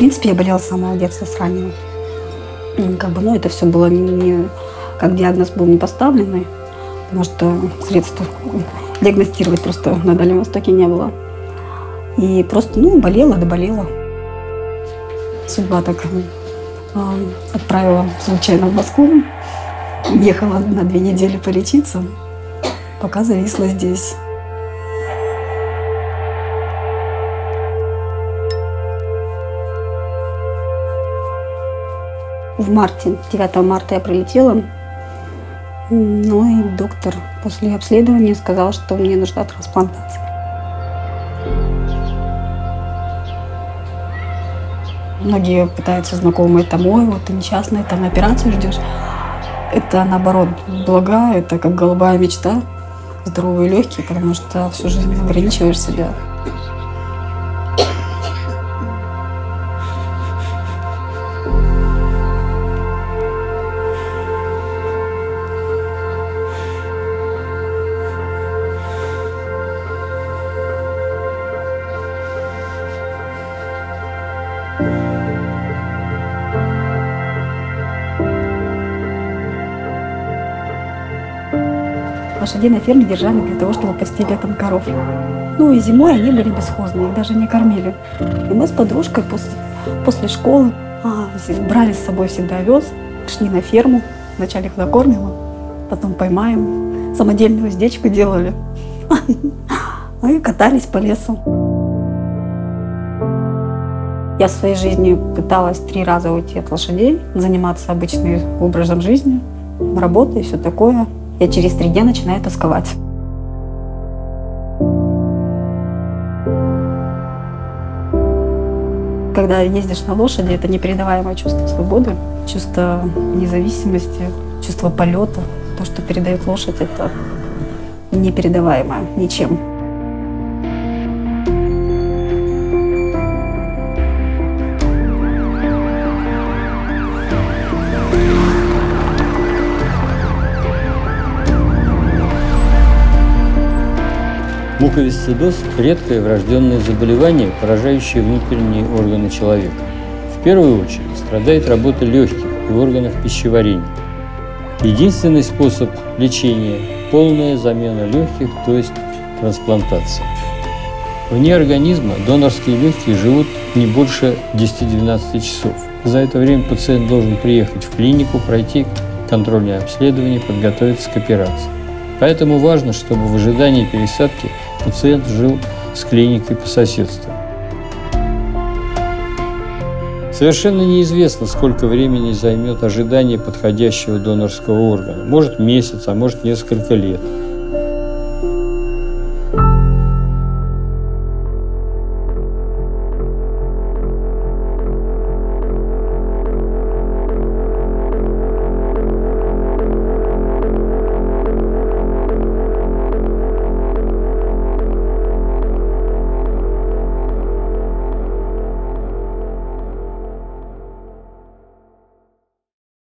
принципе, я болела с самого детства, с раннего. Как бы, ну, это все было не, не как диагноз был не поставленный, потому что средств диагностировать просто на Дальнем Востоке не было. И просто, ну, болела, да болела. Судьба так э, отправила случайно в Москву. Ехала на две недели полечиться, пока зависла здесь. В марте, 9 марта я прилетела. Ну и доктор после обследования сказал, что мне нужна трансплантация. Многие пытаются знакомые там, ой, вот ты несчастная, там операцию ждешь. Это наоборот блага, это как голубая мечта, здоровые легкие, потому что всю жизнь ограничиваешь себя. Лошадей на ферме держали для того, чтобы пасти летом коров. Ну и зимой они были бесхозные, их даже не кормили. И мы с подружкой после, после школы а, брали с собой всегда овес, шли на ферму, вначале их накормим, потом поймаем, самодельную уздечку делали. И катались по лесу. Я в своей жизни пыталась три раза уйти от лошадей, заниматься обычным образом жизни, работой и все такое я через три дня начинаю тосковать. Когда ездишь на лошади, это непередаваемое чувство свободы, чувство независимости, чувство полета. То, что передает лошадь, это непередаваемое ничем. Муковисцидоз – редкое врожденное заболевание, поражающее внутренние органы человека. В первую очередь страдает работа легких и органов пищеварения. Единственный способ лечения – полная замена легких, то есть трансплантация. Вне организма донорские легкие живут не больше 10-12 часов. За это время пациент должен приехать в клинику, пройти контрольное обследование, подготовиться к операции. Поэтому важно, чтобы в ожидании пересадки пациент жил с клиникой по соседству. Совершенно неизвестно, сколько времени займет ожидание подходящего донорского органа. Может месяц, а может несколько лет.